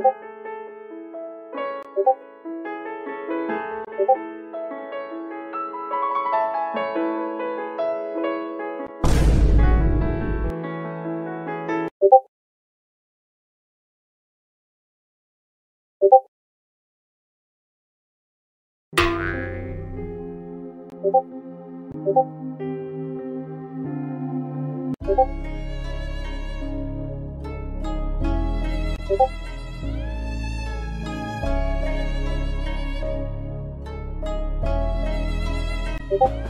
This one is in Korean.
고고 고고 you